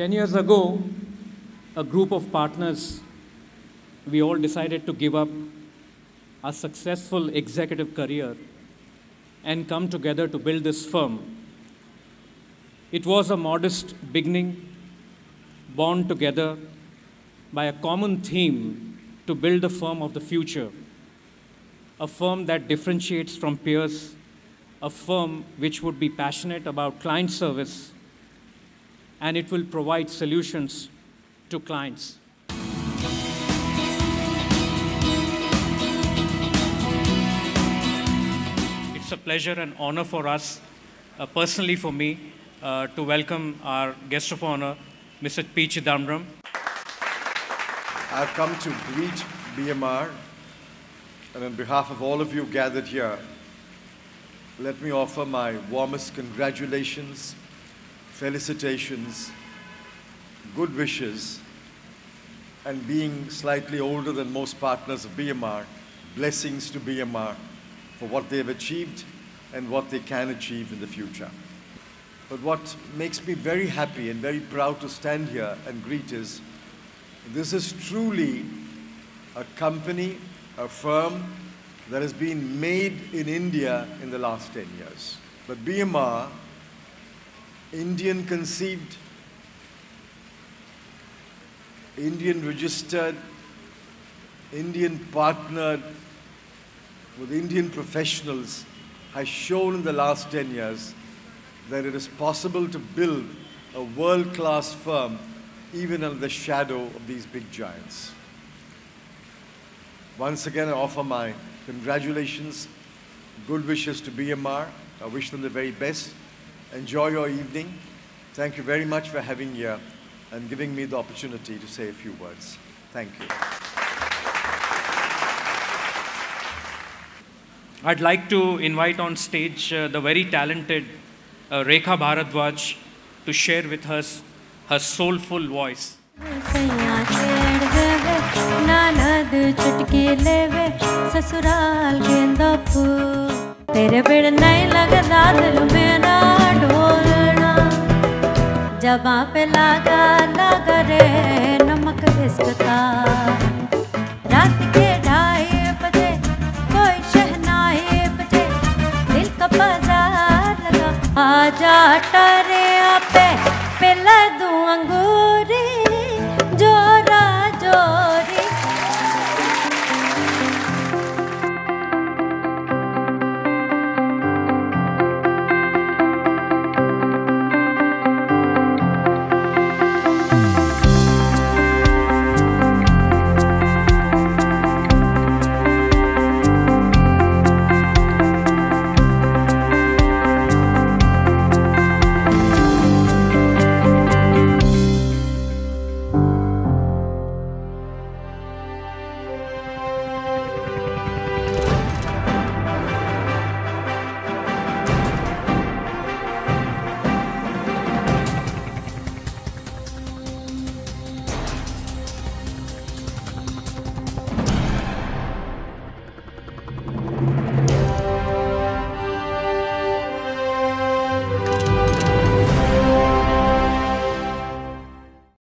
10 years ago, a group of partners, we all decided to give up a successful executive career and come together to build this firm. It was a modest beginning, born together by a common theme to build the firm of the future, a firm that differentiates from peers, a firm which would be passionate about client service, and it will provide solutions to clients. It's a pleasure and honor for us, uh, personally for me, uh, to welcome our guest of honor, Mr. P. Chidambaram. I've come to greet BMR, and on behalf of all of you gathered here, let me offer my warmest congratulations, felicitations, good wishes, and being slightly older than most partners of BMR, blessings to BMR for what they've achieved and what they can achieve in the future. But what makes me very happy and very proud to stand here and greet is this is truly a company, a firm that has been made in India in the last 10 years. But BMR, Indian conceived, Indian registered, Indian partnered with Indian professionals has shown in the last 10 years that it is possible to build a world-class firm even under the shadow of these big giants. Once again, I offer my congratulations, good wishes to BMR. I wish them the very best. Enjoy your evening. Thank you very much for having here and giving me the opportunity to say a few words. Thank you. I'd like to invite on stage uh, the very talented uh, Rekha Bharadwaj to share with us her soulful voice. सैया छेड़ देवे नानद चुटकी लेवे ससुराल गेंदा फूल तेरे बिन नहीं लगदा दिल मेरा ढोलना जबा पे लागा लागा रे, नमक घिसकता रात के ढाई बजे, कोई शहनाई बजे, दिल का बाज़ार लगा आजा टरे।